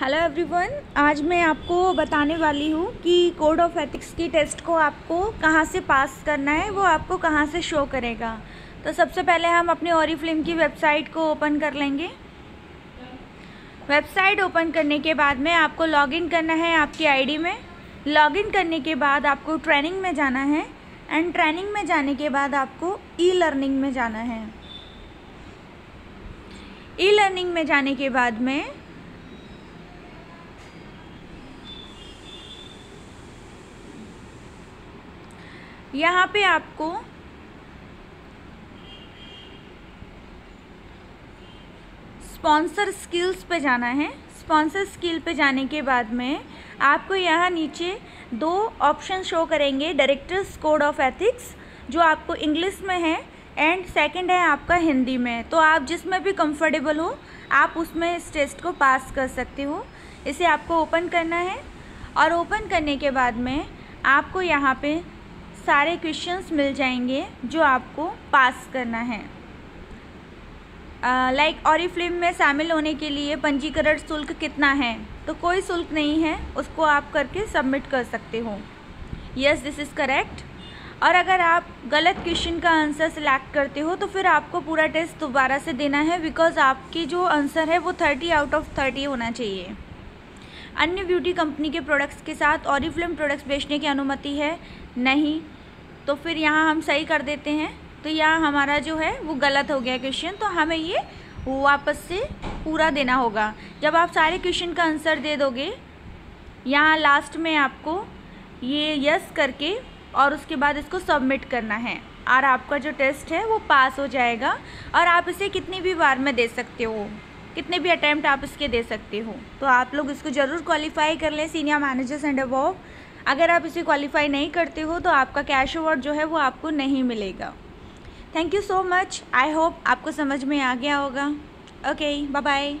Hello everyone आज मैं आपको बताने वाली हूँ कि कोड ऑफ़ एथिक्स की टेस्ट को आपको कहाँ से पास करना है, वो आपको कहाँ से शो करेगा। तो सबसे पहले हम अपनी और फ़िल्म की वेबसाइट को ओपन कर लेंगे। वेबसाइट ओपन करने के बाद में आपको लॉगिन करना है आपकी आईडी में। लॉगिन करने के बाद आपको ट्रेनिंग में जाना है एंड ट्रेनिंग में जाने के बाद आपको ई लर्निंग में जाना है। ई लर्निंग में जाने के बाद में यहाँ पे आपको स्पॉन्सर स्किल्स पे जाना है। स्पॉन्सर स्किल पे जाने के बाद में आपको यहाँ नीचे दो ऑप्शन शो करेंगे। डायरेक्टर्स कोड ऑफ़ एथिक्स जो आपको इंग्लिश में है एंड सेकंड है आपका हिंदी में। तो आप जिसमें भी कंफर्टेबल हो, आप उसमें इस टेस्ट को पास कर सकते हो। इसे आपको ओपन करना है। और ओपन करने के बाद में आपको यहाँ पे सारे क्वेश्चंस मिल जाएँगे जो आपको पास करना है। लाइक और फ़िल्म में शामिल होने के लिए पंजीकरण शुल्क कितना है? तो कोई शुल्क नहीं है, उसको आप करके सबमिट कर सकते हो। यस दिस इज़ करेक्ट और अगर आप गलत क्वेश्चन का आंसर सिलेक्ट करते हो तो फिर आपको पूरा टेस्ट दोबारा से देना है बिकॉज़ आपकी जो आंसर है, वो थर्टी आउट ऑफ़ थर्टी होना चाहिए। अन्य ब्यूटी कंपनी के प्रोडक्ट्स के साथ और फ़िल्म प्रोडक्ट्स बेचने की अनुमति है? नहीं। तो फिर यहाँ हम सही कर देते हैं। तो यहाँ हमारा जो है, वो गलत हो गया क्वेश्चन तो हमें ये वापस से पूरा देना होगा। जब आप सारे क्वेश्चन का आंसर दे दोगे, यहाँ लास्ट में आपको ये यस करके और उसके बाद इसको सबमिट करना है। और आपका जो टेस्ट है, वो पास हो जाएगा। और आप इसे कितनी भी बार में दे सकते हो, कितने भी अटैम्प्ट आप इसके दे सकते हो। तो आप लोग इसको ज़रूर क्वालिफाई कर लें सीनियर मैनेजर्स एंड अबॉव अगर आप इसे क्वालिफाई नहीं करते हो तो आपका कैश अवार्ड जो है वो आपको नहीं मिलेगा। Thank you so much I hope आपको समझ में आ गया होगा। Okay bye bye